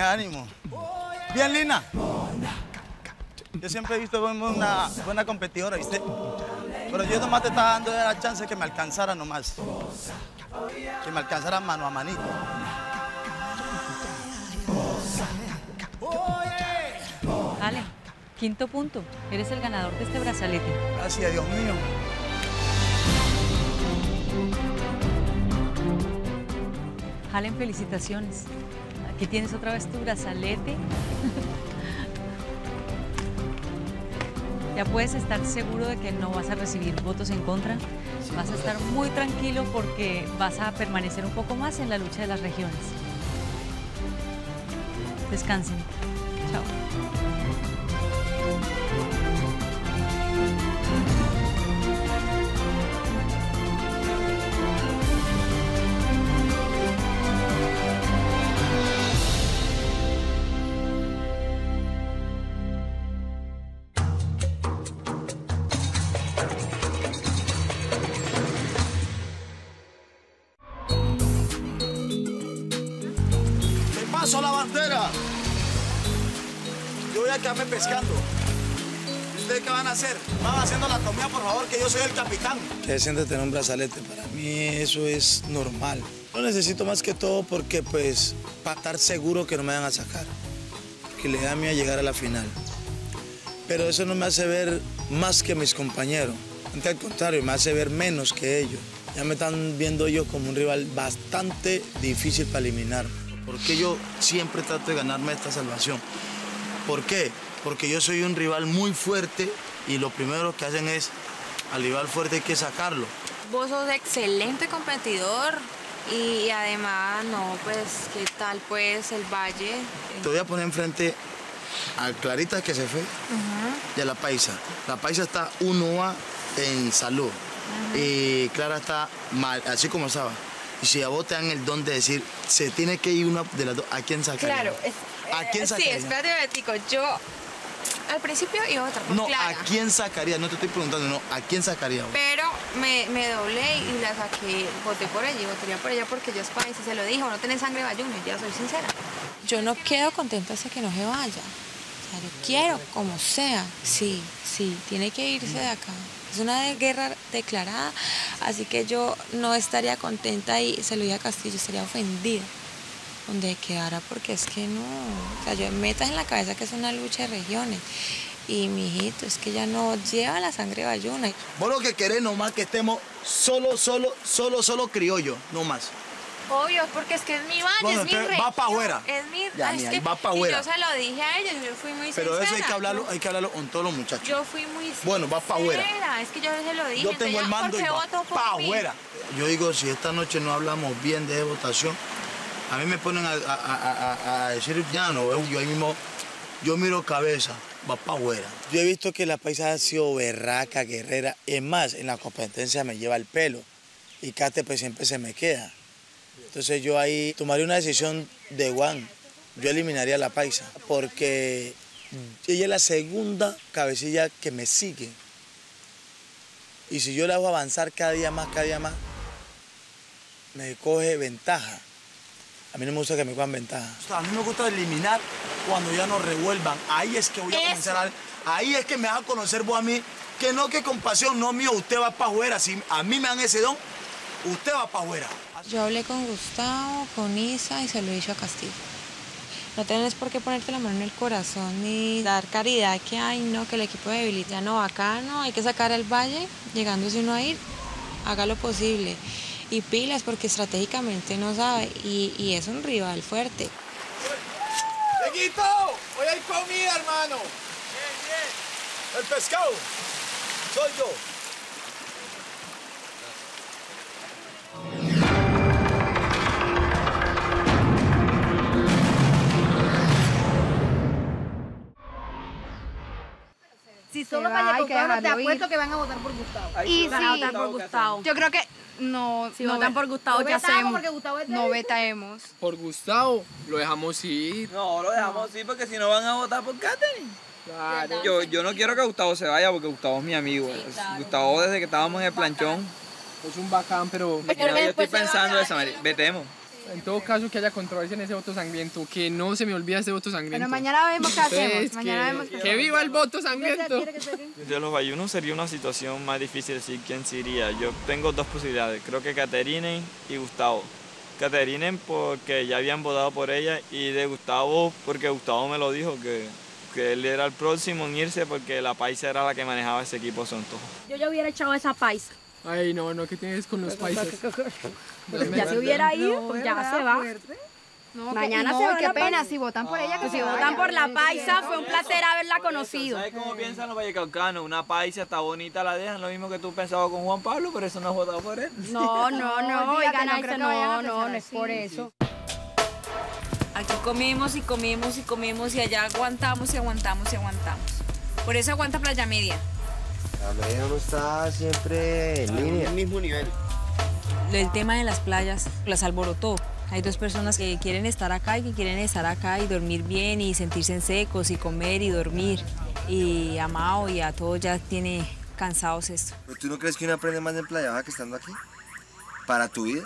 ánimo. Bien, Lina. Yo siempre he visto una buena competidora, ¿viste? Pero yo nomás te estaba dando la chance que me alcanzara nomás. Que me alcanzara mano a manito. Ale, quinto punto. Eres el ganador de este brazalete. Gracias, Dios mío. Halen, felicitaciones. Aquí tienes otra vez tu brazalete. ya puedes estar seguro de que no vas a recibir votos en contra. Vas a estar muy tranquilo porque vas a permanecer un poco más en la lucha de las regiones. Descansen. Chao. Soy el capitán. Que decente tener un brazalete. Para mí eso es normal. Lo necesito más que todo porque, pues, para estar seguro que no me van a sacar. Que le da miedo llegar a la final. Pero eso no me hace ver más que mis compañeros. Ante al contrario, me hace ver menos que ellos. Ya me están viendo ellos como un rival bastante difícil para eliminar. Porque yo siempre trato de ganarme esta salvación. ¿Por qué? Porque yo soy un rival muy fuerte y lo primero que hacen es, al rival fuerte hay que sacarlo. Vos sos excelente competidor y además, no, pues, ¿qué tal pues el Valle? Te voy a poner enfrente a Clarita que se fue y a la Paisa. La Paisa está 1A en salud y Clara está mal, así como estaba. Y si a vos te dan el don de decir, se tiene que ir una de las dos, ¿a quién sacaría? Claro, es- ¿A quién eh, Sí, espérate un yo al principio iba a votar por No, Clara. ¿a quién sacaría? No te estoy preguntando, no, ¿a quién sacaría vos? Pero me, me doblé y la saqué, voté por ella y votaría por ella porque yo es país y se lo dijo, no tenés sangre bayuno, ya soy sincera. Yo no quedo contenta hasta que no se vaya. O sea, yo quiero, como sea, sí, sí, tiene que irse de acá. Es una guerra declarada, así que yo no estaría contenta y se lo dije a Castillo, estaría ofendida donde quedara porque es que no, o sea, yo metas en la cabeza que es una lucha de regiones y mi hijito es que ya no lleva la sangre bayuna. Vos lo que querés nomás que estemos solo, solo, solo, solo criollo, no más. Obvio, porque es que es mi valle, Bueno, es mi región. va pa' afuera. Es mi Ya, ay, ni es ahí que- va pa' y afuera. yo se lo dije a ellos, yo fui muy Pero sincera. eso hay que hablarlo, hay que hablarlo con todos los muchachos. Yo fui muy Bueno, va pa' afuera. sincera, Es que yo se lo dije. Yo tengo el mando y ¿por qué va votó por pa' mí? afuera. Yo digo, si esta noche no hablamos bien de votación, a mí me ponen a, a- a- a- decir, ya no, yo ahí mismo, yo miro cabeza, va para afuera. Yo he visto que la paisa ha sido berraca, guerrera. Es más, en la competencia me lleva el pelo y Kate pues siempre se me queda. Entonces yo ahí tomaría una decisión de Juan. Yo eliminaría a la paisa porque ella es la segunda cabecilla que me sigue. Y si yo la hago avanzar cada día más, cada día más, me coge ventaja. A mí no me gusta que me cojan ventaja. a mí me gusta eliminar cuando ya nos revuelvan. Ahí es que voy a comenzar a... Ahí es que me vas a conocer vos a mí. Que no que con pasión, no mío, usted va para afuera. Si a mí me dan ese don, usted va para afuera. Yo hablé con Gustavo, con Isa y se lo he dicho a Castillo. No tienes por qué ponerte la mano en el corazón ni dar caridad que ay no, que el equipo de debilita. Ya no, acá no, hay que sacar al valle, llegándose uno a ir, haga lo posible. Y pilas porque estratégicamente no sabe y, y es un rival fuerte. ¡Peguito! Hoy hay comida, hermano. Bien, bien. El pescado. Soy yo. Si solo para que Gustavo, te apuesto ir. que van a votar por Gustavo. Y Van a sí, votar por Gustavo. yo creo que no, Si no, votan por Gustavo, ¿qué vetamos hacemos? porque Gustavo es no débil. vetaemos. Por Gustavo, lo dejamos ir. No, lo dejamos así porque si no van a votar por Katherine. Claro. Yo, yo no quiero que Gustavo se vaya porque Gustavo es mi amigo. Gustavo desde que estábamos en el planchón Es un bacán, pero No, yo estoy pensando eso, Mari. Vetemos. En todo caso que haya controversia en ese voto sangriento, que no se me olvide ese voto sangriento. Bueno, mañana vemos qué hacemos. Mañana que, vemos qué que viva el voto sangriento. De los ayunos sería una situación más difícil decir quién se iría. Yo tengo dos posibilidades, creo que Caterine y Gustavo. Caterine porque ya habían votado por ella y de Gustavo porque Gustavo me lo dijo que, que él era el próximo en irse porque la paisa era la que manejaba ese equipo Sontojo. Yo ya hubiera echado esa paisa. Ay, no, no, ¿qué tienes con los paisas? Ya se hubiera ido, pues ya se va. Mañana se va qué pena, si votan por ella, que Pues si se votan por la paisa, fue un placer haberla conocido. ¿Sabes cómo piensan los vallecaucanos? Una paisa está bonita, la dejan, lo mismo que tú pensabas con Juan Pablo, pero eso no has votado por él. No, no, no, oigan, no no, que no, no, no es por eso. Aquí comemos y comemos y comemos y allá aguantamos y aguantamos y aguantamos. Por eso aguanta Playa Media. La media uno está siempre en línea. mismo nivel. El tema de las playas las alborotó. Hay dos personas que quieren estar acá y que quieren estar acá y dormir bien y sentirse en secos y comer y dormir. Y a Mao y a todos ya tiene cansados esto. ¿Pero ¿Tú no crees que uno aprende más en Playa Baja que estando aquí? ¿Para tu vida?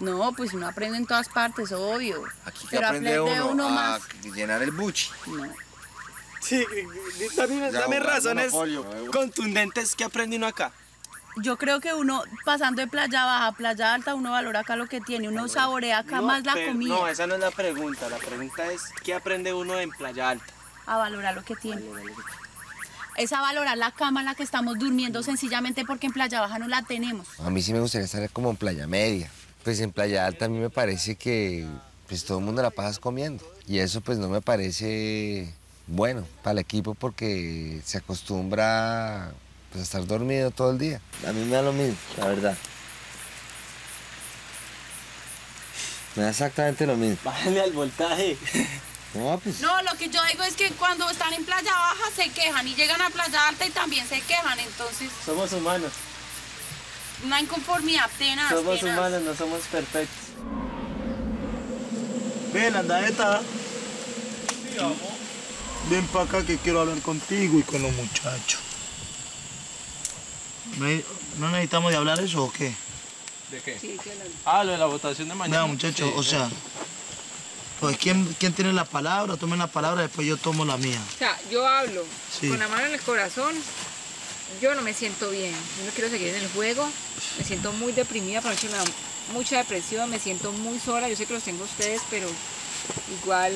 No, pues uno aprende en todas partes, obvio. Aquí que Pero aprende aprende uno, uno a más. llenar el buchi. No. Sí, dame, razones Monopolio. contundentes que aprende uno acá. Yo creo que uno, pasando de playa baja a playa alta, uno valora acá lo que tiene, uno saborea acá No, más la pero- comida, No, esa no es la pregunta. La pregunta es ¿qué aprende uno en Playa Alta? a valorar lo que tiene. Es a valorar la cama en la que estamos durmiendo sencillamente porque en playa baja no la tenemos. A mí sí me gustaría estar como en Playa Media. Pues en Playa Alta a mí me parece que pues todo el mundo la pasas comiendo. Y eso pues no me parece bueno para el equipo porque se acostumbra pues, estar dormido todo el día. A mí me da lo mismo, la verdad. Me da exactamente lo mismo. Bájale al voltaje. No, pues No, lo que yo digo es que cuando están en playa baja se quejan y llegan a playa alta y también se quejan, entonces Somos humanos. una inconformidad tenaz, Somos tenaz. humanos, no somos perfectos. Ven, andadeta. Ven para acá que quiero hablar contigo y con los muchachos. ¿No necesitamos de hablar eso o qué? ¿De qué? Ah, lo de la votación de mañana. Vea, muchachos, o sea, pues ¿quién, quién tiene la palabra? Tomen la palabra, después yo tomo la mía. O sea, yo hablo Sí. con la mano en el corazón. Yo no me siento bien. Yo no quiero seguir en el juego. Me siento muy deprimida. Por noche me da mucha depresión. Me siento muy sola. Yo sé que los tengo ustedes, pero igual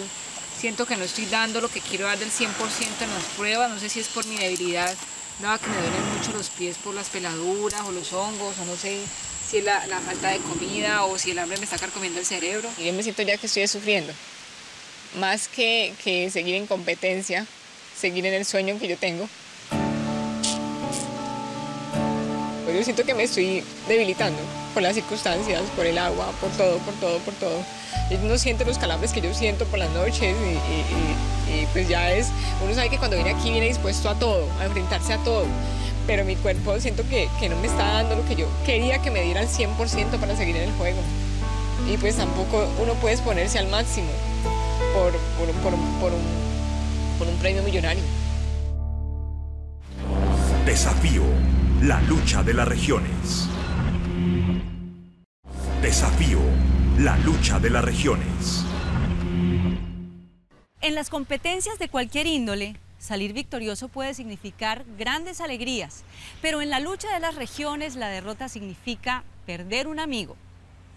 siento que no estoy dando lo que quiero dar del 100% en las pruebas. No sé si es por mi debilidad. Nada, que me duelen mucho los pies por las peladuras o los hongos. O no sé si es la, falta de comida o si el hambre me está carcomiendo el cerebro. Yo me siento ya que estoy sufriendo. Más que, que seguir en competencia, seguir en el sueño que yo tengo. Pues yo siento que me estoy debilitando por las circunstancias, por el agua, por todo, por todo, por todo. Yo no siento los calambres que yo siento por las noches y, y- y- y pues ya es, uno sabe que cuando viene aquí viene dispuesto a todo, a enfrentarse a todo. Pero mi cuerpo siento que, que no me está dando lo que yo quería que me diera al 100% para seguir en el juego y pues tampoco uno puede exponerse al máximo por, por, por, por un, por un premio millonario. Desafío, la lucha de las regiones. Desafío, la lucha de las regiones. En las competencias de cualquier índole, salir victorioso puede significar grandes alegrías, pero en la lucha de las regiones la derrota significa perder un amigo.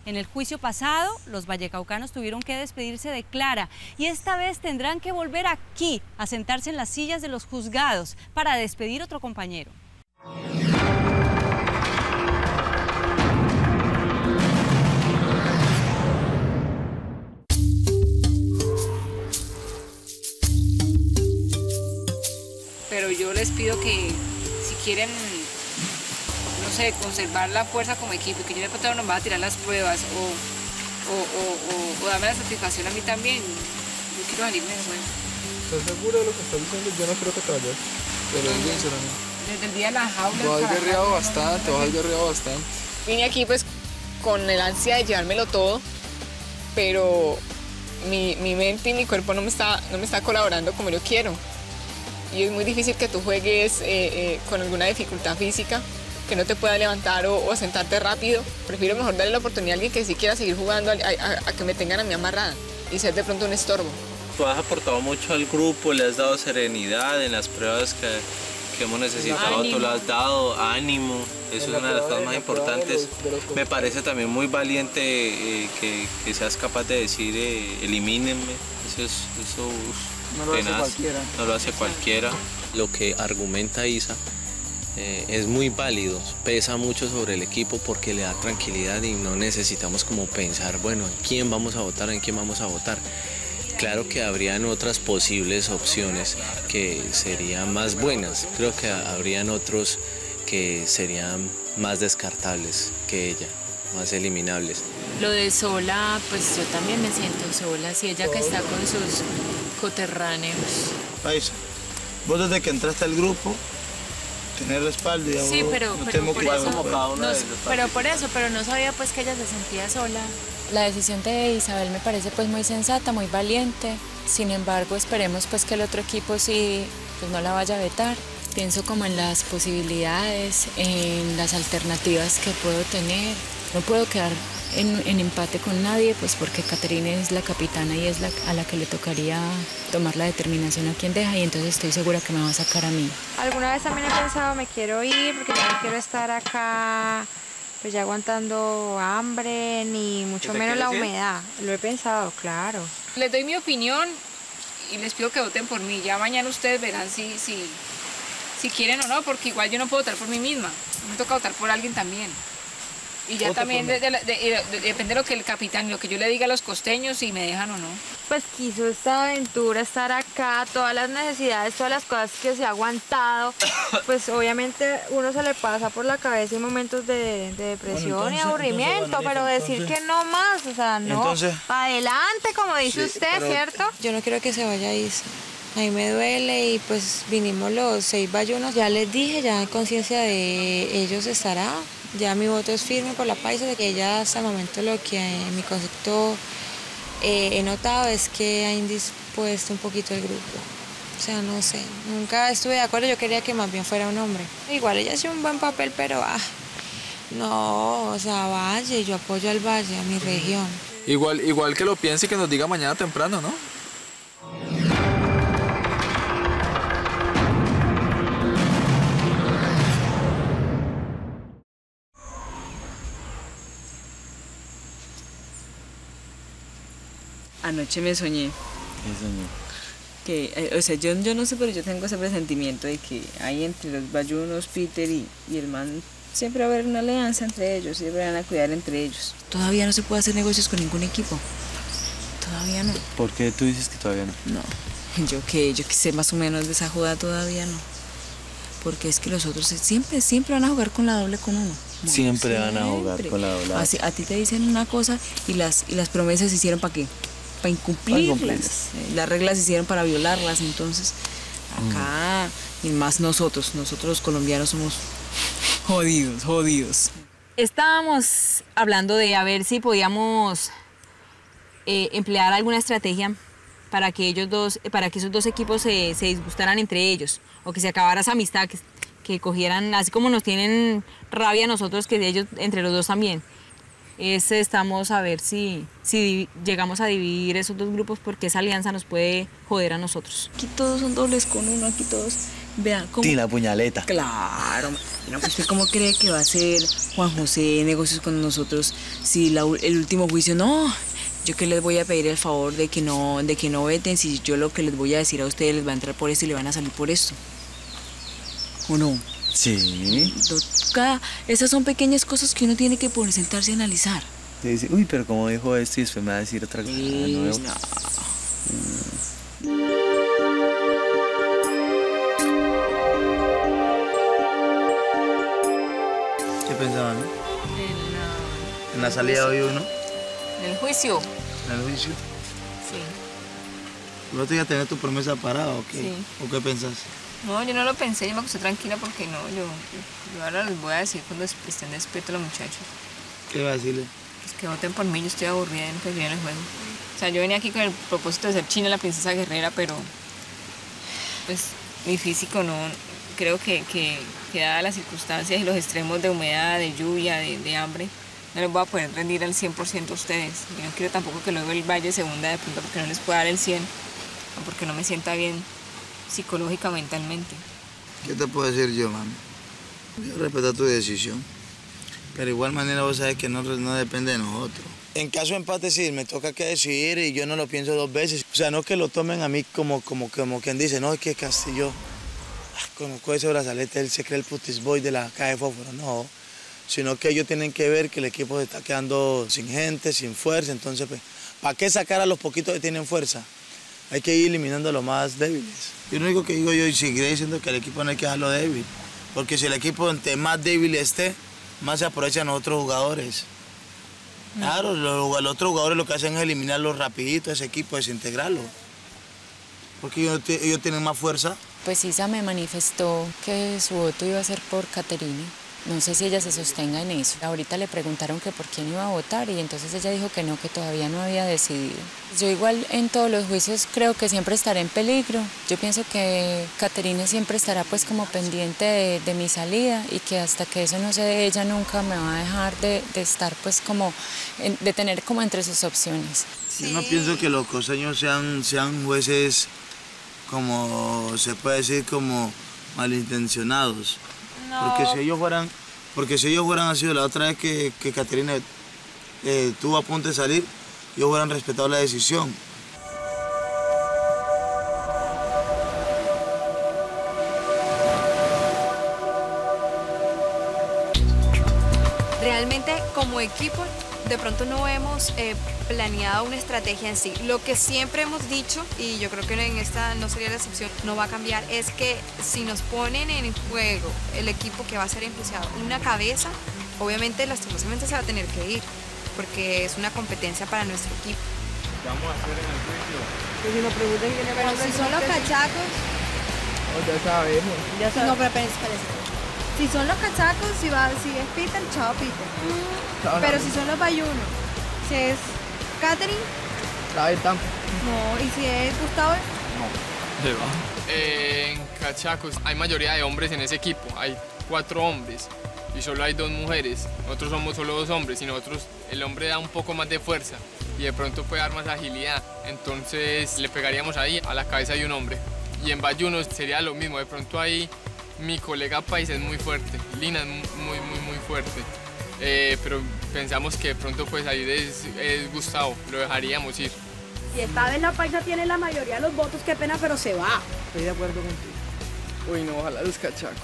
En el juicio pasado, los vallecaucanos tuvieron que despedirse de Clara y esta vez tendrán que volver aquí a sentarse en las sillas de los juzgados para despedir otro compañero. Pero yo les pido que si quieren, no sé, conservar la fuerza como equipo, que yo de pronto nos va a tirar las pruebas o, o, o- o- o darme la satisfacción a mí también, yo quiero salirme del juego. ¿Estás seguro de lo que estás diciendo? Yo no creo que te vayas. Te lo digo sinceramente. Desde el día de la jaula. Lo has acá, guerreado bastante, lo has guerreado bastante. Vine aquí pues con el ansia de llevármelo todo, pero mi, mi mente y mi cuerpo no me, está, no me está colaborando como yo quiero. Y es muy difícil que tú juegues eh, eh, con alguna dificultad física que no te pueda levantar o, o sentarte rápido. Prefiero mejor darle la oportunidad a alguien que sí quiera seguir jugando a, a- a que me tengan a mí amarrada y ser de pronto un estorbo. Tú has aportado mucho al grupo, le has dado serenidad en las pruebas que, que hemos necesitado, tú Ánimo. le has dado ánimo, eso es una de las cosas más importantes. Me parece también muy valiente eh, que, que seas capaz de decir eh, elimínenme, eso es eso, No lo hace cualquiera. no lo hace cualquiera. Lo que argumenta Isa eh, es muy válido, pesa mucho sobre el equipo porque le da tranquilidad y no necesitamos como pensar, bueno, en quién vamos a votar, en quién vamos a votar. Claro que habrían otras posibles opciones que serían más buenas. Creo que habrían otros que serían más descartables que ella, más eliminables. Lo de sola, pues yo también me siento sola, si ella que está con sus coterráneos. Paisa, vos desde que entraste al grupo, tenés respaldo y Sí, pero, no pero tengo por que eso, preocupar. no, pero por eso, pero no sabía pues que ella se sentía sola. La decisión de Isabel me parece pues muy sensata, muy valiente. Sin embargo, esperemos pues que el otro equipo sí pues no la vaya a vetar. Pienso como en las posibilidades, en las alternativas que puedo tener. No puedo quedar en, en empate con nadie, pues porque Caterina es la capitana y es la a la que le tocaría tomar la determinación a quién deja y entonces estoy segura que me va a sacar a mí. Alguna vez también he pensado, me quiero ir porque yo no quiero estar acá pues ya aguantando hambre ni mucho ¿Te menos la humedad. Lo he pensado, claro. Les doy mi opinión y les pido que voten por mí. Ya mañana ustedes verán si, si, si quieren o no, porque igual yo no puedo votar por mí misma. Me toca votar por alguien también. Y ya también de- de la- de- de- depende de lo que el capitán, lo que yo le diga a los costeños, si me dejan o no. Pues quiso esta aventura, estar acá, todas las necesidades, todas las cosas que se ha aguantado. Pues obviamente uno se le pasa por la cabeza en momentos de, de depresión Bueno, y aburrimiento, entonces, pero decir entonces- que no más, o sea, no. Entonces- Adelante, como dice Sí, usted, pero- ¿cierto? Yo no quiero que se vaya Isa. A mí me duele y pues vinimos los seis bayunos. Ya les dije, ya en conciencia de ellos estará. Ya mi voto es firme por la paisa, de que ella hasta el momento lo que en mi concepto eh, he notado es que ha indispuesto un poquito el grupo. O sea, no sé, nunca estuve de acuerdo, yo quería que más bien fuera un hombre. Igual ella hace un buen papel, pero ah, no, o sea, Valle, yo apoyo al Valle, a mi región. Igual, igual que lo piense y que nos diga mañana temprano, ¿no? Anoche me soñé que, eh, o sea, yo, yo no sé, pero yo tengo ese presentimiento de que hay entre los bayunos, Peter y, y el man, siempre va a haber una alianza entre ellos, siempre van a cuidar entre ellos. Todavía no se puede hacer negocios con ningún equipo. Todavía no. ¿Por qué tú dices que todavía no? No. Yo que, yo que sé más o menos de esa joda todavía no. Porque es que los otros siempre, siempre van a jugar con la doble con uno. Siempre van a jugar con la doble. Así, a ti te dicen una cosa y las, y las promesas se hicieron para qué? Para incumplirlas. Eh, Las reglas se hicieron para violarlas. Entonces, acá, y más nosotros, nosotros los colombianos somos jodidos, jodidos. Estábamos hablando de a ver si podíamos eh, emplear alguna estrategia para que ellos dos, para que esos dos equipos se, se disgustaran entre ellos o que se acabara esa amistad, que, que cogieran, así como nos tienen rabia nosotros, que ellos entre los dos también. Es, estamos a ver si, si llegamos a dividir esos dos grupos porque esa alianza nos puede joder a nosotros. Aquí todos son dobles con uno, aquí todos. Vean cómo. La puñaleta. Claro. No, ¿Usted cómo cree que va a ser Juan José negocios con nosotros si la el último juicio no? Yo que les voy a pedir el favor de que no de que no veten si yo lo que les voy a decir a ustedes les va a entrar por esto y le van a salir por esto. ¿O no? Sí. Do- Cada, esas son pequeñas cosas que uno tiene que poner sentarse a analizar. Te dice, uy, pero como dijo esto y después me va a decir otra cosa. de nuevo. no. ¿Qué pensaban? no? En la salida de hoy uno, En el juicio. en el juicio. Sí. ¿Vos te ibas a tener tu promesa parada o qué? Sí. ¿O qué pensás? No, yo no lo pensé, yo me acosté tranquila porque no, yo, yo ahora les voy a decir cuando estén despiertos los muchachos. ¿Qué iba a decirle? Pues que voten por mí, yo estoy aburrida y no en el juego. O sea, yo venía aquí con el propósito de ser China la princesa guerrera, pero pues mi físico no, creo que, que, que dadas las circunstancias y los extremos de humedad, de lluvia, de, de hambre, no les voy a poder rendir al 100% a ustedes. Yo no quiero tampoco que luego el Valle se hunda de pronto porque no les pueda dar el 100 o porque no me sienta bien psicológica, mentalmente. ¿Qué te puedo decir yo, mami? Yo respeto tu decisión. Pero de igual manera vos sabes que no, no depende de nosotros. En caso de empate, sí, me toca que decidir y yo no lo pienso dos veces. O sea, no que lo tomen a mí como, como, como quien dice, no, es que Castillo, ah, conozco ese brazalete, él se cree el putis boy de la caja de fósforo. No, sino que ellos tienen que ver que el equipo está quedando sin gente, sin fuerza. Entonces, pues, ¿para qué sacar a los poquitos que tienen fuerza? Hay que ir eliminando a los más débiles. Yo lo único que digo yo y seguiré diciendo que el equipo no hay que dejarlo débil. Porque si el equipo entre más débil esté, más se aprovechan los otros jugadores. Claro, los, los otros jugadores lo que hacen es eliminarlo rapidito, ese equipo, desintegrarlo. Porque ellos, ti- ellos tienen más fuerza. Pues Isa me manifestó que su voto iba a ser por Caterine. No sé si ella se sostenga en eso. Ahorita le preguntaron que por quién iba a votar y entonces ella dijo que no, que todavía no había decidido. Yo igual en todos los juicios creo que siempre estaré en peligro. Yo pienso que Caterine siempre estará pues como pendiente de, mi salida y que hasta que eso no se dé ella nunca me va a dejar de, estar pues como, de tener como entre sus opciones. Yo no pienso que los coseños sean, sean jueces como se puede decir como malintencionados. Porque si ellos fueran, porque si ellos fueran así la otra vez que, que Caterina eh, estuvo a punto de salir, ellos hubieran respetado la decisión. Realmente como equipo de pronto no hemos eh, planeado una estrategia en sí. Lo que siempre hemos dicho, y yo creo que en esta no sería la excepción, no va a cambiar, es que si nos ponen en juego el equipo que va a ser enjuiciado una cabeza, obviamente lastimosamente se va a tener que ir, porque es una competencia para nuestro equipo. vamos a hacer en el juicio? Que si nos preguntan quién es Pero si son los cachacos, ya sabemos. Ya sabes. No, pero espérense, espérense. Si son los cachacos, si, va, si es Peter, chao Peter. Chao, pero si son los bayunos, si es Katherine, La verdad. no. Y si es Gustavo, Eh, en Cachacos hay mayoría de hombres en ese equipo, hay cuatro hombres y solo hay dos mujeres. Nosotros somos solo dos hombres y nosotros, el hombre da un poco más de fuerza y de pronto puede dar más agilidad. Entonces le pegaríamos ahí a la cabeza de un hombre. Y en Bayunos sería lo mismo, de pronto ahí mi colega país es muy fuerte, Lina es muy, muy, muy fuerte. Eh, pero pensamos que de pronto pues ahí es, es Gustavo, lo dejaríamos ir. Y esta vez la paisa tiene la mayoría de los votos, qué pena, pero se va. Estoy de acuerdo contigo. Uy, no, ojalá los cachacos.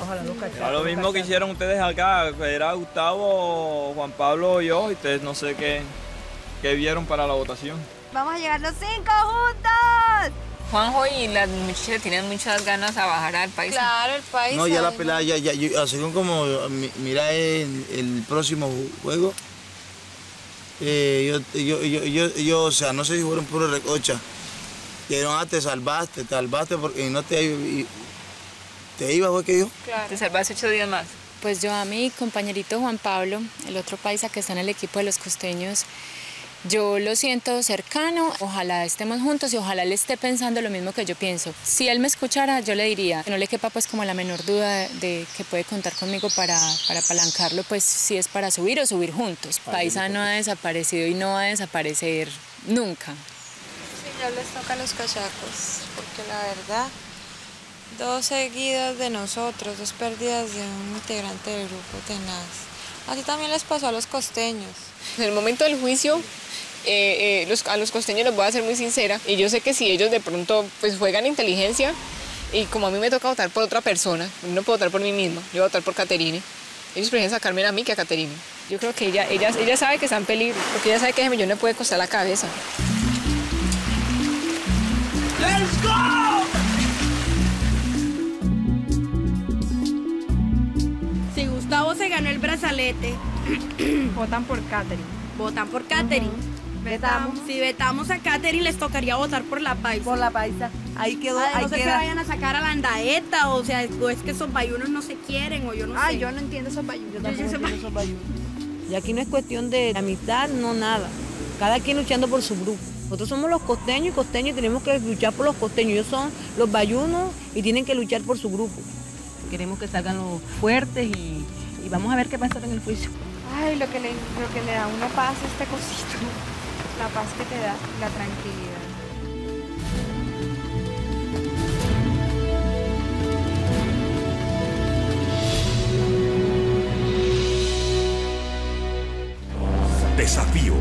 Ojalá los cachacos. Era lo mismo que hicieron ustedes acá, era Gustavo, Juan Pablo y yo, y ustedes no sé qué, qué vieron para la votación. vamos a llegar los cinco juntos. Juanjo y las muchachas tienen muchas ganas a bajar al país. Claro, el país. No, ya la pelada, ya, ya, yo- según como mi- mira el, el próximo juego, eh, yo, yo, yo, yo, yo, o sea, no sé si fueron puro recocha. Dijeron, ah, te salvaste, te salvaste porque no te, y- te ibas, fue que dijo. Te salvaste ocho días más. Pues yo a mi compañerito Juan Pablo, el otro paisa que está en el equipo de los costeños, yo lo siento cercano, ojalá estemos juntos y ojalá él esté pensando lo mismo que yo pienso. Si él me escuchara, yo le diría, que no le quepa pues como la menor duda de que puede contar conmigo para, para apalancarlo, pues si es para subir o subir juntos. Paisa no ha desaparecido y no va a desaparecer nunca. Sí, ya les toca a los cachacos, porque la verdad, dos seguidas de nosotros, dos pérdidas de un integrante del grupo tenaz. Así también les pasó a los costeños. En el momento del juicio, eh, eh, los- a los costeños les voy a ser muy sincera, y yo sé que si ellos de pronto pues juegan inteligencia, y como a mí me toca votar por otra persona, no puedo votar por mí misma, yo voy a votar por Caterine, ellos prefieren sacarme a mí que a Caterine. Yo creo que ella, ella, ella sabe que está en peligro, porque ella sabe que ese millón le puede costar la cabeza. ¡Let's go! Si Gustavo se ganó el brazalete, votan por Katherine. Votan por Katherine. Vetamos. Si vetamos a Katherine, les tocaría votar por la paisa. Por la paisa. Ahí quedó. ahí no sé que queda. vayan a sacar a la andaeta, o sea, o es que esos bayunos no se quieren, o yo no Ay, sé. yo no entiendo esos bayunos. Yo sí sé bayunos. Y aquí no es cuestión de amistad, no nada. Cada quien luchando por su grupo. Nosotros somos los costeños y costeños y tenemos que luchar por los costeños. Ellos son los bayunos y tienen que luchar por su grupo. queremos que salgan los fuertes y, y vamos a ver qué pasa en el juicio. Ay, lo que, le, lo que le da a uno paz este cosito. La paz que te da, la tranquilidad. Desafío,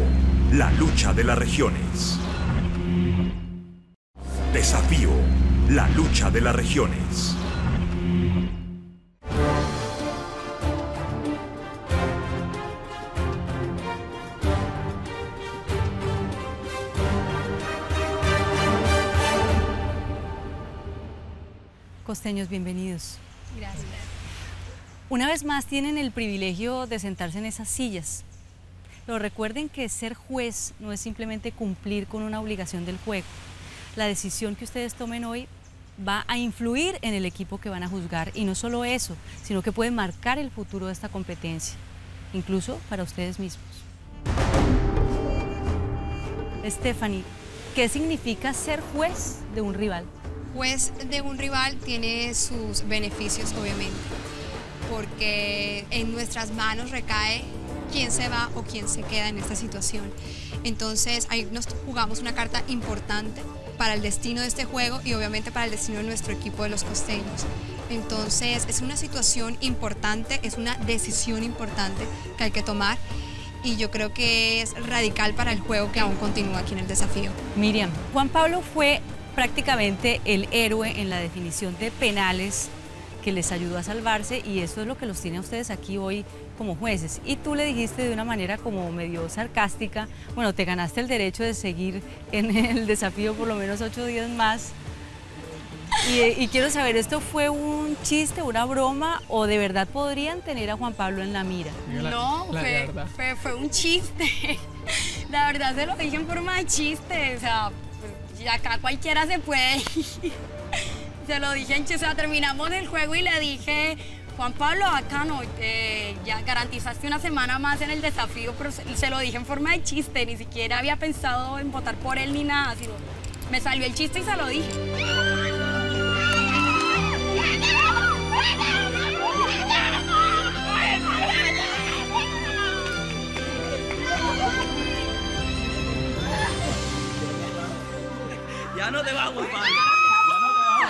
la lucha de las regiones. Desafío, la lucha de las regiones. Costeños, bienvenidos. Gracias. Una vez más tienen el privilegio de sentarse en esas sillas. Pero recuerden que ser juez no es simplemente cumplir con una obligación del juego. La decisión que ustedes tomen hoy va a influir en el equipo que van a juzgar y no solo eso, sino que puede marcar el futuro de esta competencia, incluso para ustedes mismos. Stephanie, ¿qué significa ser juez de un rival? Juez de un rival tiene sus beneficios, obviamente, porque en nuestras manos recae quién se va o quién se queda en esta situación. Entonces ahí nos jugamos una carta importante para el destino de este juego y obviamente para el destino de nuestro equipo de los costeños. Entonces es una situación importante, es una decisión importante que hay que tomar y yo creo que es radical para el juego que aún continúa aquí en el desafío. Miriam, Juan Pablo fue prácticamente el héroe en la definición de penales que les ayudó a salvarse y eso es lo que los tiene a ustedes aquí hoy como jueces. Y tú le dijiste de una manera como medio sarcástica, bueno, te ganaste el derecho de seguir en el desafío por lo menos ocho días más. Y, y quiero saber, ¿esto fue un chiste, una broma o de verdad podrían tener a Juan Pablo en la mira? No, fue, fue, fue un chiste. La verdad se lo dije en forma de chiste, o sea, y acá cualquiera se puede. se lo dije en chiste, o sea, terminamos el juego y le dije, Juan Pablo, acá no, eh, ya garantizaste una semana más en el desafío, pero se, se lo dije en forma de chiste, ni siquiera había pensado en votar por él ni nada, sino me salió el chiste y se lo dije. Ya no te vamos, Pablo.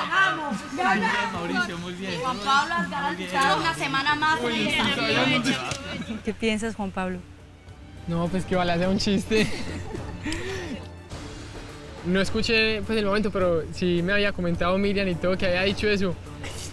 Vamos, Muy bien, Mauricio, muy bien. Juan Pablo, has garantizado una semana más. ¿Qué piensas, Juan Pablo? No, pues que ojalá sea un chiste. No escuché pues el momento, pero sí me había comentado Miriam y todo que había dicho eso.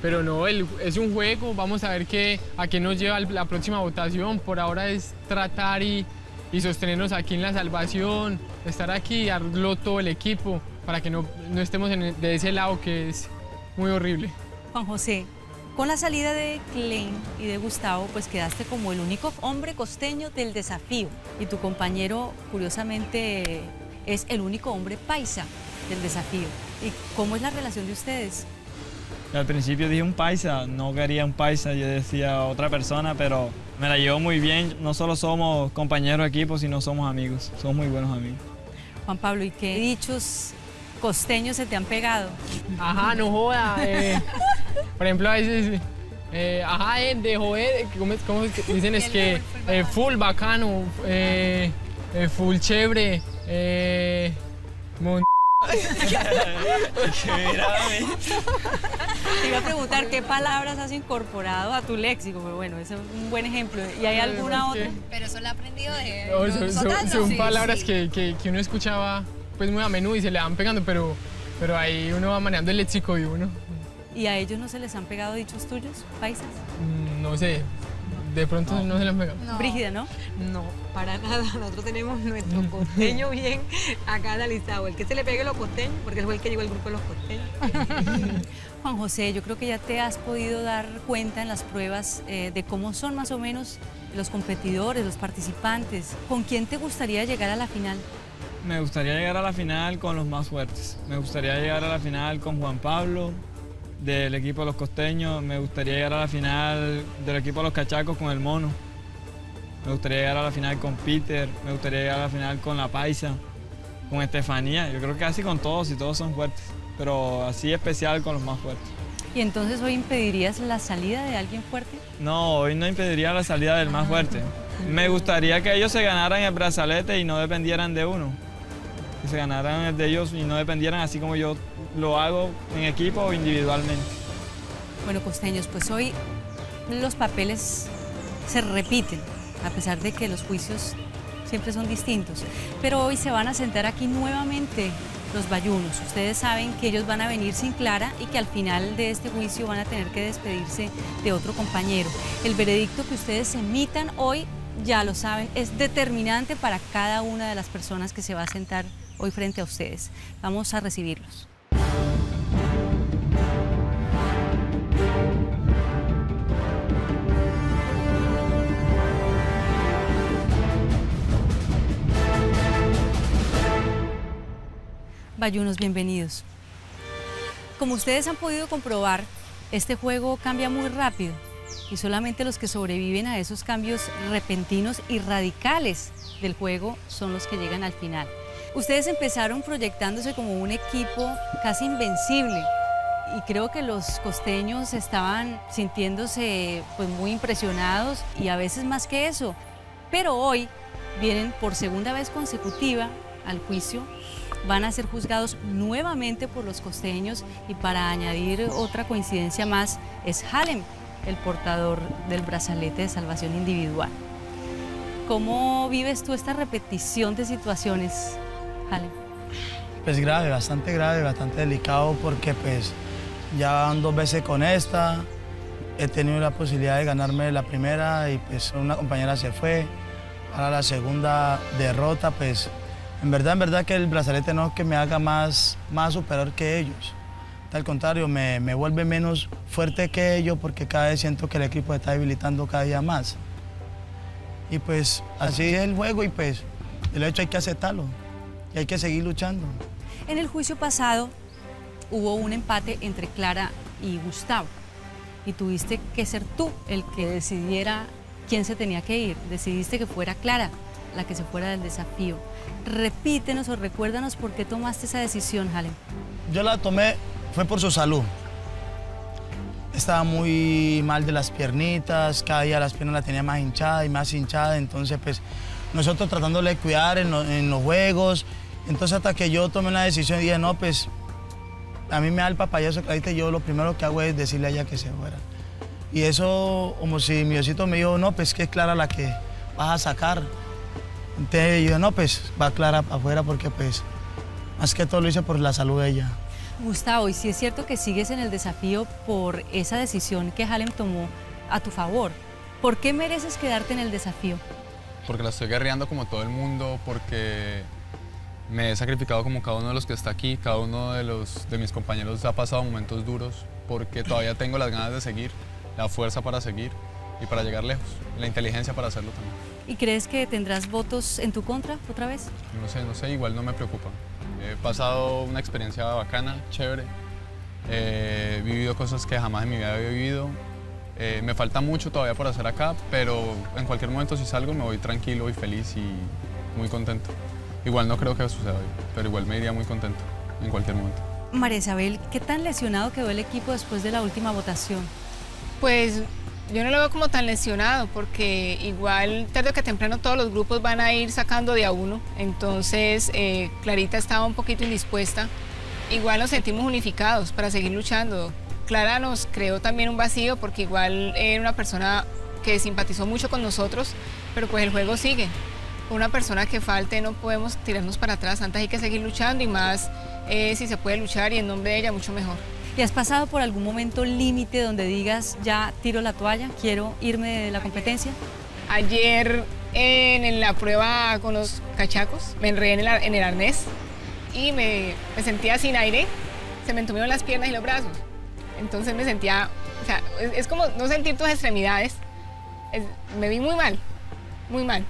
Pero no, el- es un juego, vamos a ver qué, a qué nos lleva la próxima votación. Por ahora es tratar y, y sostenernos aquí en la salvación, estar aquí y darlo todo el equipo para que no, no estemos en de ese lado que es muy horrible. Juan José, con la salida de Klein y de Gustavo, pues quedaste como el único hombre costeño del desafío. Y tu compañero, curiosamente, es el único hombre paisa del desafío. ¿Y cómo es la relación de ustedes? Al principio dije un paisa, no quería un paisa, yo decía otra persona, pero me la llevo muy bien. No solo somos compañeros de equipo, sino somos amigos. Somos muy buenos amigos. Juan Pablo, ¿y qué dichos costeños se te han pegado? Ajá, no joda. eh, por ejemplo, a veces, eh, ajá, eh, de joder, ¿cómo, dicen? Es que eh, full bacano, eh, eh, full chévere, eh, mon- Te iba a preguntar qué palabras has incorporado a tu léxico, pero bueno, ese es un buen ejemplo. ¿Y hay alguna otra? Pero eso lo he aprendido de No, son, son- nosotras, son sí, palabras sí. Que, que- que uno escuchaba pues muy a menudo y se le van pegando, pero, pero ahí uno va manejando el léxico de uno. ¿Y a ellos no se les han pegado dichos tuyos, paisas? Mm, No sé, de pronto no, se le han pegado. Brígida, ¿no? No, para nada. Nosotros tenemos nuestro costeño bien acá analizado. El que se le pegue los costeños, porque fue el que llegó al grupo de los costeños. Juan José, yo creo que ya te has podido dar cuenta en las pruebas eh, de cómo son más o menos los competidores, los participantes. ¿Con quién te gustaría llegar a la final? Me gustaría llegar a la final con los más fuertes. Me gustaría llegar a la final con Juan Pablo, del equipo de los costeños. Me gustaría llegar a la final del equipo de los cachacos con el mono. Me gustaría llegar a la final con Peter. Me gustaría llegar a la final con la Paisa, con Estefanía. Yo creo que así con todos y todos son fuertes. Pero así especial con los más fuertes. ¿Y entonces hoy impedirías la salida de alguien fuerte? No, hoy no impediría la salida del más fuerte. Me gustaría que ellos se ganaran el brazalete y no dependieran de uno. Que se ganaran el de ellos y no dependieran así como yo lo hago en equipo o individualmente. Bueno, costeños, pues hoy los papeles se repiten, a pesar de que los juicios siempre son distintos. Pero hoy se van a sentar aquí nuevamente los bayunos. Ustedes saben que ellos van a venir sin Clara y que al final de este juicio van a tener que despedirse de otro compañero. El veredicto que ustedes emitan hoy, ya lo saben, es determinante para cada una de las personas que se va a sentar hoy frente a ustedes. Vamos a recibirlos. Bayunos, bienvenidos. Como ustedes han podido comprobar, este juego cambia muy rápido y solamente los que sobreviven a esos cambios repentinos y radicales del juego son los que llegan al final. Ustedes empezaron proyectándose como un equipo casi invencible y creo que los costeños estaban sintiéndose pues muy impresionados y a veces más que eso. Pero hoy vienen por segunda vez consecutiva al juicio van a ser juzgados nuevamente por los costeños y para añadir otra coincidencia más, es Halem el portador del brazalete de salvación individual. ¿Cómo vives tú esta repetición de situaciones, Pues grave, bastante grave, bastante delicado porque pues ya van dos veces con esta, he tenido la posibilidad de ganarme la primera y pues una compañera se fue, ahora la segunda derrota pues en verdad, en verdad que el brazalete no es que me haga más, más superior que ellos. Al contrario, me, me vuelve menos fuerte que ellos porque cada vez siento que el equipo está debilitando cada día más. Y pues así es el juego y pues el hecho hay que aceptarlo y hay que seguir luchando. En el juicio pasado hubo un empate entre Clara y Gustavo y tuviste que ser tú el que decidiera quién se tenía que ir. Decidiste que fuera Clara la que se fuera del desafío. Repítenos o recuérdanos por qué tomaste esa decisión, Halem. Yo la tomé, fue por su salud. Estaba muy mal de las piernitas, cada día las piernas las tenía más hinchadas y más hinchadas, entonces pues nosotros tratándole de cuidar en, los juegos, entonces hasta que yo tomé una decisión y dije, no, pues a mí me da el papayazo y yo lo primero que hago es decirle a ella que se fuera. Y eso como si mi osito me dijo, no, pues que es Clara la que vas a sacar. Entonces yo, no, pues va Clara afuera porque pues más que todo lo hice por la salud de ella. Gustavo, y si es cierto que sigues en el desafío por esa decisión que Halem tomó a tu favor, ¿por qué mereces quedarte en el desafío? Porque la estoy guerreando como todo el mundo, porque me he sacrificado como cada uno de los que está aquí, cada uno de, los, de mis compañeros ha pasado momentos duros, porque todavía tengo las ganas de seguir, la fuerza para seguir y para llegar lejos, la inteligencia para hacerlo también. ¿Y crees que tendrás votos en tu contra otra vez? No sé, no sé, igual no me preocupa. He pasado una experiencia bacana, chévere. he vivido cosas que jamás en mi vida había vivido. Eh, me falta mucho todavía por hacer acá, pero en cualquier momento si salgo me voy tranquilo y feliz y muy contento. Igual no creo que suceda hoy, pero igual me iría muy contento en cualquier momento. María Isabel, ¿qué tan lesionado quedó el equipo después de la última votación? Pues yo no lo veo como tan lesionado porque igual tarde o que temprano todos los grupos van a ir sacando de a uno. Entonces eh, Clarita estaba un poquito indispuesta. Igual nos sentimos unificados para seguir luchando. Clara nos creó también un vacío porque igual era una persona que simpatizó mucho con nosotros, pero pues el juego sigue. Una persona que falte no podemos tirarnos para atrás, antes hay que seguir luchando y más eh, si se puede luchar y en nombre de ella mucho mejor. ¿Y has pasado por algún momento límite donde digas, ya tiro la toalla, quiero irme de la competencia? Ayer en, la prueba con los cachacos me enredé en el, arnés y me, sentía sin aire, se me entumieron las piernas y los brazos. Entonces me sentía, o sea, es, como no sentir tus extremidades. me vi muy mal, muy mal.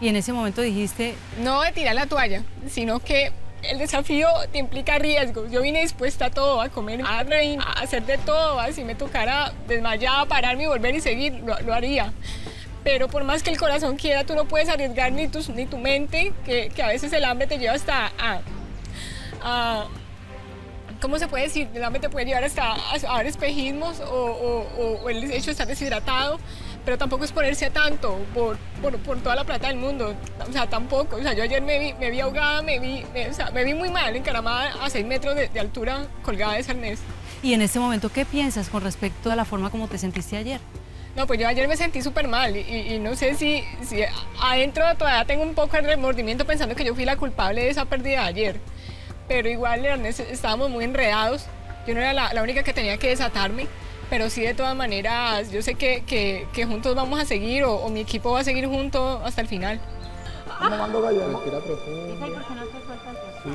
Y en ese momento dijiste... No de tirar la toalla, sino que el desafío te implica riesgos. Yo vine dispuesta a todo, a comer, a reír, a hacer de todo. Si me tocara desmayar, pararme y volver y seguir, lo, haría. Pero por más que el corazón quiera, tú no puedes arriesgar ni, ni tu mente, que, a veces el hambre te lleva hasta a, ¿cómo se puede decir? Realmente puede llevar hasta a, ver espejismos o, o, o, el hecho de estar deshidratado, pero tampoco es ponerse a tanto por, por, por, toda la plata del mundo. O sea, tampoco. O sea, yo ayer me vi, me vi ahogada, me vi, me, o sea, me vi muy mal, encaramada a 6 metros de, de altura, colgada de ese arnés. Y en este momento, ¿qué piensas con respecto a la forma como te sentiste ayer? No, pues yo ayer me sentí súper mal y, y, no sé si, si adentro todavía tengo un poco de remordimiento pensando que yo fui la culpable de esa pérdida de ayer. Pero igual estábamos muy enredados. Yo no era la, la, única que tenía que desatarme, pero sí de todas maneras yo sé que, que, que juntos vamos a seguir o, o, mi equipo va a seguir junto hasta el final.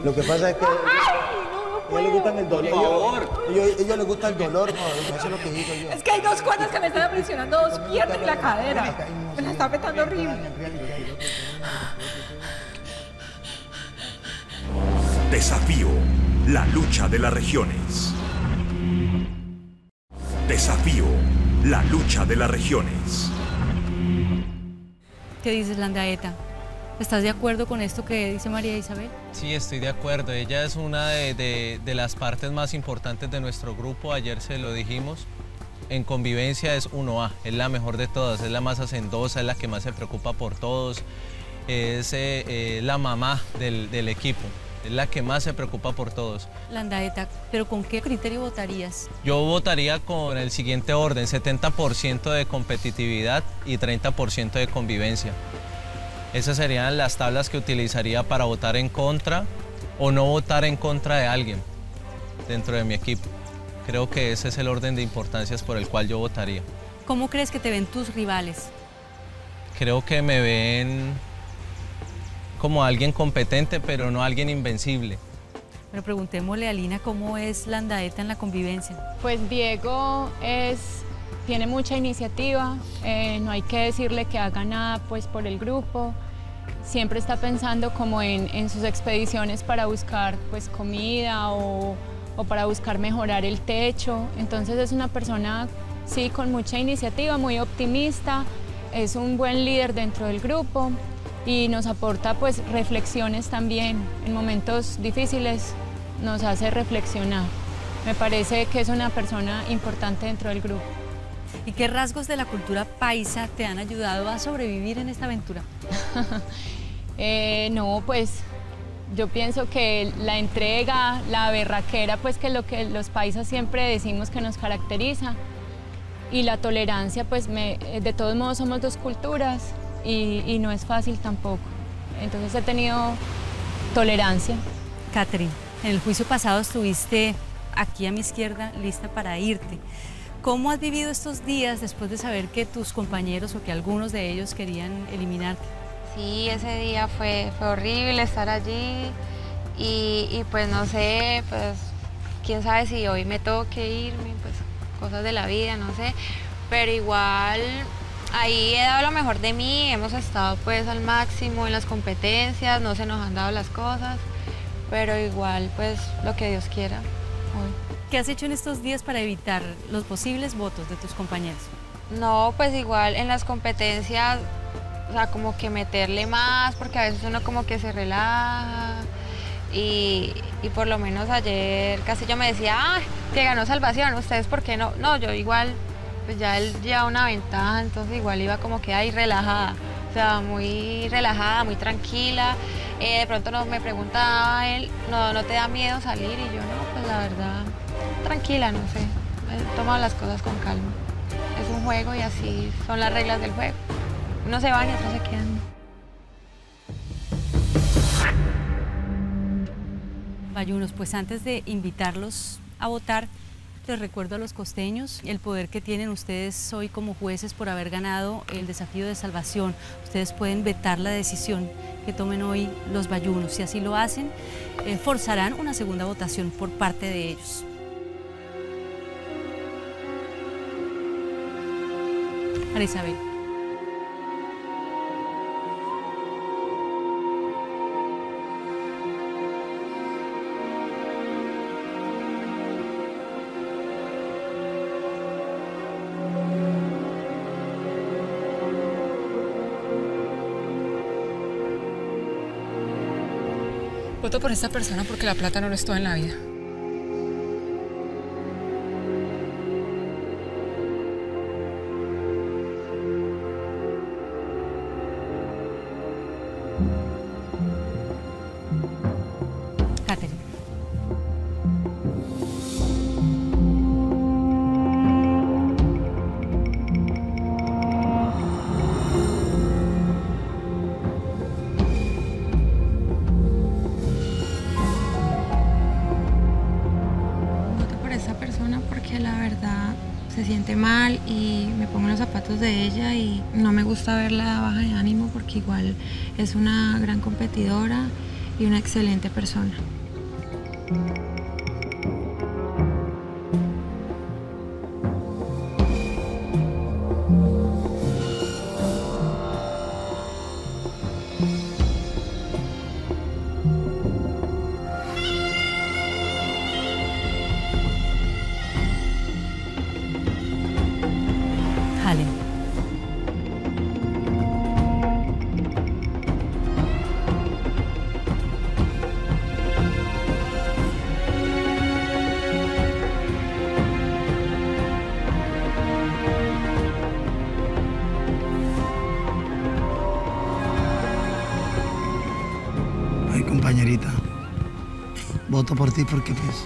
Lo que pasa es que a ella le gusta el dolor. A ella, ella le gusta el dolor, no, eso es lo que digo yo. Es que hay dos cuerdas que me están aprisionando, dos piernas y la cadera. Me la está apretando horrible. Desafío, la lucha de las regiones. Desafío, la lucha de las regiones. ¿Qué dices, Landaeta? ¿Estás de acuerdo con esto que dice María Isabel? Sí, estoy de acuerdo. Ella es una de, de, de, las partes más importantes de nuestro grupo. Ayer se lo dijimos. En convivencia es 1A, es la mejor de todas, es la más hacendosa, es la que más se preocupa por todos, es eh, eh, la mamá del, del, equipo, es la que más se preocupa por todos. Landaeta, ¿pero con qué criterio votarías? Yo votaría con el siguiente orden, 70% de competitividad y 30% de convivencia. Esas serían las tablas que utilizaría para votar en contra o no votar en contra de alguien dentro de mi equipo. Creo que ese es el orden de importancias por el cual yo votaría. ¿Cómo crees que te ven tus rivales? Creo que me ven como alguien competente, pero no alguien invencible. Pero preguntémosle a Lina cómo es Landaeta en la convivencia. Pues Diego es, tiene mucha iniciativa, eh, no hay que decirle que haga nada pues, por el grupo. Siempre está pensando como en, en sus expediciones para buscar pues, comida o, o para buscar mejorar el techo. Entonces es una persona, sí, con mucha iniciativa, muy optimista, es un buen líder dentro del grupo y nos aporta pues reflexiones también en momentos difíciles, nos hace reflexionar. Me parece que es una persona importante dentro del grupo. ¿Y qué rasgos de la cultura paisa te han ayudado a sobrevivir en esta aventura? eh, no, pues yo pienso que la entrega, la berraquera, pues que lo que los paisas siempre decimos que nos caracteriza y la tolerancia, pues me, de todos modos somos dos culturas y, y, no es fácil tampoco. Entonces he tenido tolerancia. Catherine, en el juicio pasado estuviste aquí a mi izquierda lista para irte. ¿Cómo has vivido estos días después de saber que tus compañeros o que algunos de ellos querían eliminarte? Sí, ese día fue, fue horrible estar allí y, y, pues no sé, pues quién sabe si hoy me toque irme, pues cosas de la vida, no sé, pero igual ahí he dado lo mejor de mí, hemos estado pues al máximo en las competencias, no se nos han dado las cosas, pero igual pues lo que Dios quiera hoy. ¿Qué has hecho en estos días para evitar los posibles votos de tus compañeros? No, pues igual en las competencias o sea, como que meterle más, porque a veces uno como que se relaja. Y, y por lo menos ayer casi yo me decía, ah, que ganó Salvación, ¿ustedes por qué no? No, yo igual, pues ya él lleva una ventaja, entonces igual iba como que ahí relajada. O sea, muy relajada, muy tranquila. Eh, de pronto no, me preguntaba él, ¿no, ¿no te da miedo salir? Y yo, no, pues la verdad, tranquila, no sé. He tomado las cosas con calma. Es un juego y así son las reglas del juego. Unos se van y otros se quedan. Bayunos, pues antes de invitarlos a votar, les recuerdo a los costeños el poder que tienen ustedes hoy como jueces por haber ganado el desafío de salvación. Ustedes pueden vetar la decisión que tomen hoy los bayunos. Si así lo hacen, eh, forzarán una segunda votación por parte de ellos. Voto por esta persona porque la plata no lo es todo en la vida. Es una gran competidora y una excelente persona. Voto por ti porque pues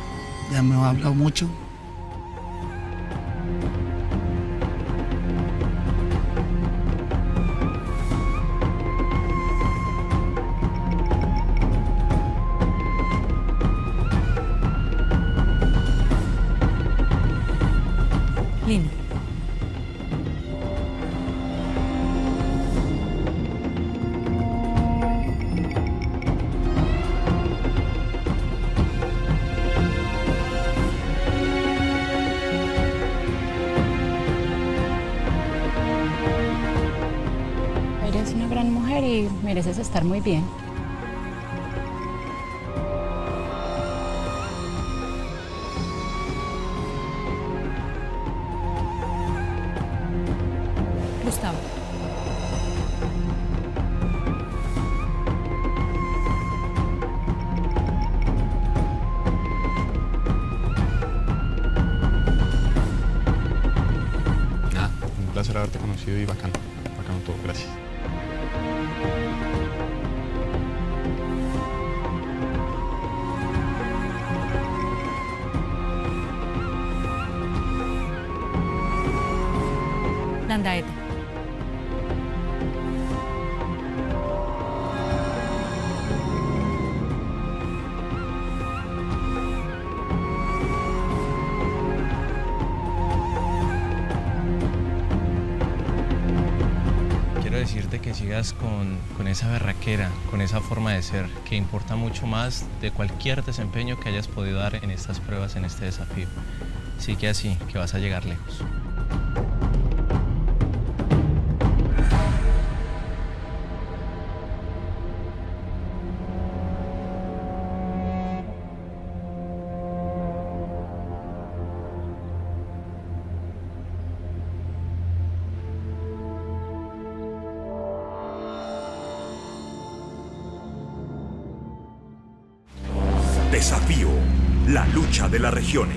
ya me has hablado mucho. Estar muy bien. Gustavo. Nada, un placer haberte conocido y bacano. Bacano todo, gracias. Landaeta. Quiero esa berraquera, con esa forma de ser, que importa mucho más de cualquier desempeño que hayas podido dar en estas pruebas, en este desafío. Sigue así, que vas a llegar lejos. Lucha de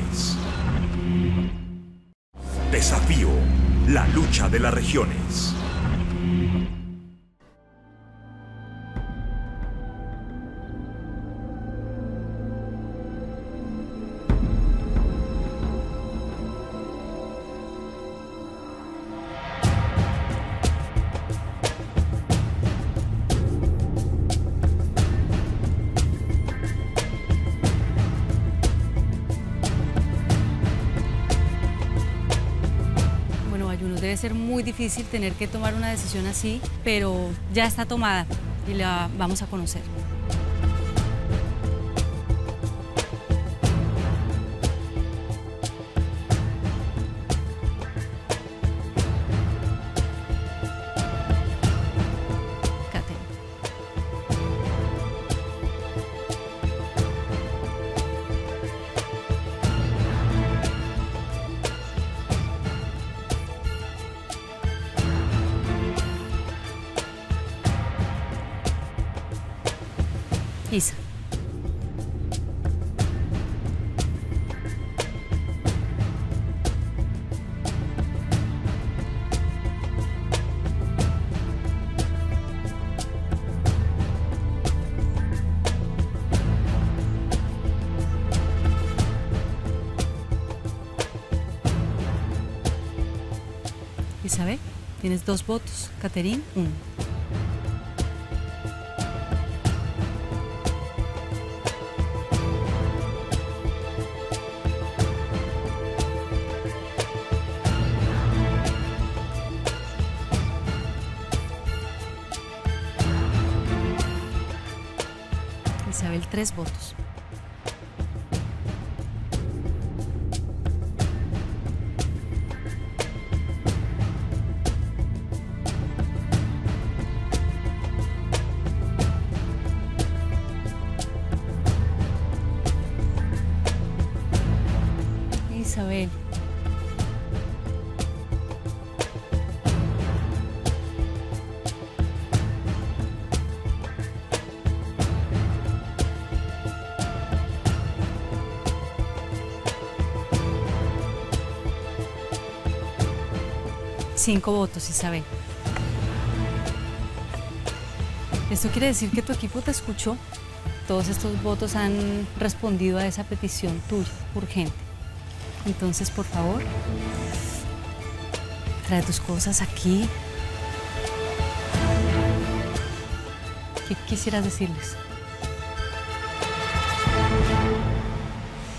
ser muy difícil tener que tomar una decisión así, pero ya está tomada y la vamos a conocer. Dos votos. Caterín, uno. Isabel, tres votos. Cinco votos, Isabel. Esto quiere decir que tu equipo te escuchó. Todos estos votos han respondido a esa petición tuya, urgente. Entonces, por favor, trae tus cosas aquí. ¿Qué quisieras decirles?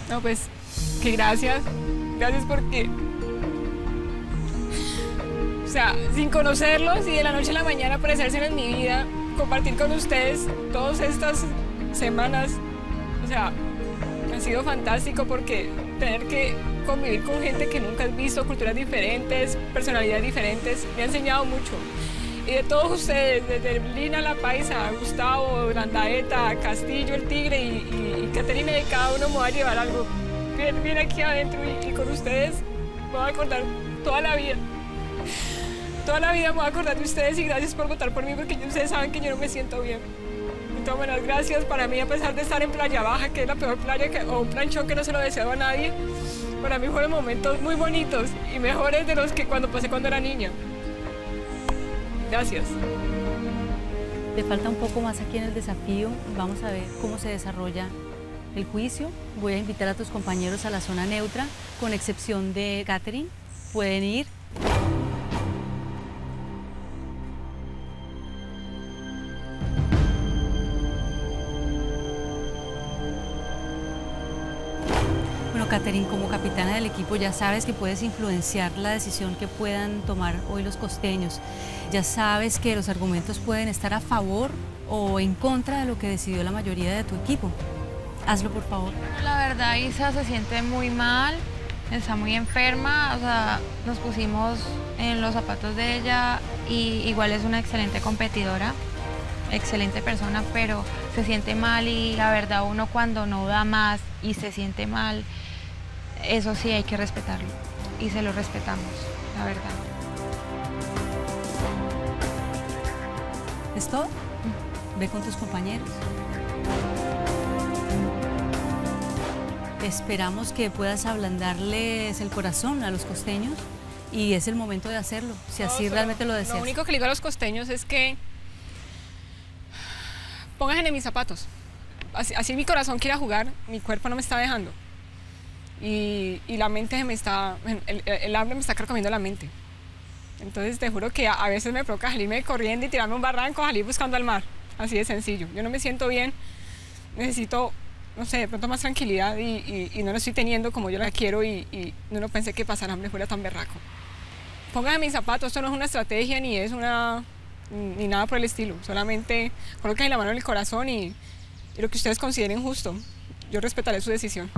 No, pues que gracias. Gracias porque. Sin conocerlos y de la noche a la mañana aparecerse en mi vida, compartir con ustedes todas estas semanas. O sea, ha sido fantástico porque tener que convivir con gente que nunca has visto, culturas diferentes, personalidades diferentes, me ha enseñado mucho. Y de todos ustedes, desde Lina La Paisa, Gustavo, Landaeta, Castillo, el Tigre y, y, y Caterina, de cada uno me va a llevar algo bien, aquí adentro y, con ustedes me voy a acordar toda la vida. Toda la vida me voy a acordar de ustedes y gracias por votar por mí porque ustedes saben que yo no me siento bien. De todas maneras, gracias para mí, a pesar de estar en Playa Baja, que es la peor playa, que, o un planchón que no se lo deseo a nadie, para mí fueron momentos muy bonitos y mejores de los que cuando pasé cuando era niña. Gracias. Te falta un poco más aquí en el desafío. Vamos a ver cómo se desarrolla el juicio. Voy a invitar a tus compañeros a la zona neutra, con excepción de Catherine. Pueden ir. Catherine, como capitana del equipo ya sabes que puedes influenciar la decisión que puedan tomar hoy los costeños. Ya sabes que los argumentos pueden estar a favor o en contra de lo que decidió la mayoría de tu equipo. Hazlo, por favor. La verdad, Isa se siente muy mal, está muy enferma, o sea, nos pusimos en los zapatos de ella y igual es una excelente competidora, excelente persona, pero se siente mal y la verdad uno cuando no da más y se siente mal, eso sí hay que respetarlo y se lo respetamos, la verdad. ¿Es todo? Ve con tus compañeros. Esperamos que puedas ablandarles el corazón a los costeños y es el momento de hacerlo, si así realmente lo deseas. Lo único que le digo a los costeños es que pónganse en mis zapatos. Así, así, mi corazón quiera jugar, mi cuerpo no me está dejando. Y, la mente me está, el, hambre me está carcomiendo la mente. Entonces te juro que a, veces me provoca salirme corriendo y tirarme un barranco, salir buscando al mar. Así de sencillo. Yo no me siento bien, necesito no sé, de pronto más tranquilidad y, no la estoy teniendo como yo la quiero y, no pensé que pasar hambre fuera tan berraco. Pónganme mis zapatos, esto no es una estrategia ni es una ni nada por el estilo, solamente coloquen la mano en el corazón y, y lo que ustedes consideren justo. Yo respetaré su decisión.